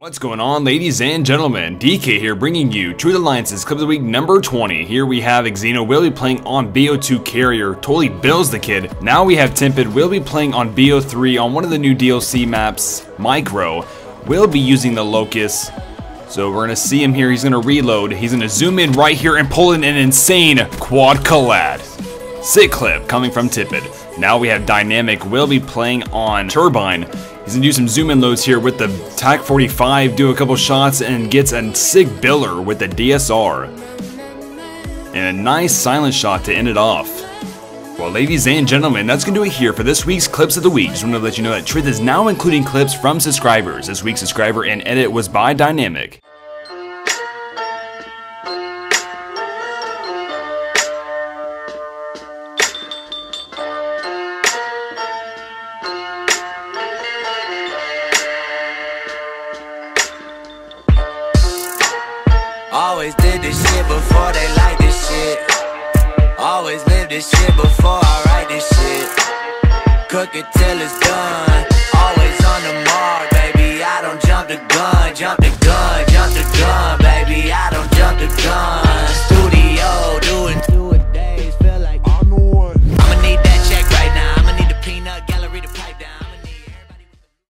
What's going on, ladies and gentlemen? DK here, bringing you Truth Alliances Clip of the Week number 20. Here we have Xeno will be playing on BO2 Carrier, totally bills the kid. Now we have Tempid will be playing on BO3 on one of the new DLC maps, Micro. Will be using the Locust. So we're gonna see him here. He's gonna reload. He's gonna zoom in right here and pull in an insane quad collat. Sick clip coming from Tempid. Now we have Dynamic will be playing on Turbine. He's gonna do some zoom in loads here with the TAC 45, do a couple shots, and gets a sick biller with the DSR. And a nice silent shot to end it off. Well, ladies and gentlemen, that's going to do it here for this week's Clips of the Week. Just want to let you know that Truth is now including clips from subscribers. This week's subscriber and edit was by Dynamic. Always did this shit before they like this shit. Always lived this shit before I write this shit. Cook it till it's done. Always on the mark, baby. I don't jump the gun, jump the gun, jump the gun, baby. I don't jump the gun.